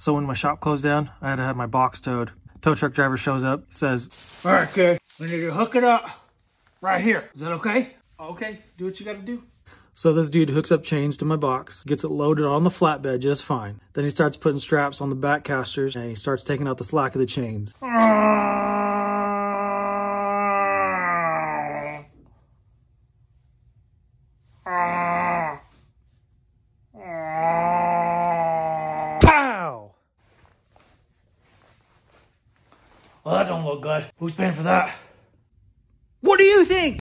So when my shop closed down, I had to have my box towed. Tow truck driver shows up, says, All right, kid. We need to hook it up right here. Is that okay? Okay, do what you gotta do. So this dude hooks up chains to my box, gets it loaded on the flatbed just fine. Then he starts putting straps on the back casters and he starts taking out the slack of the chains. Well, that don't look good. Who's paying for that? What do you think?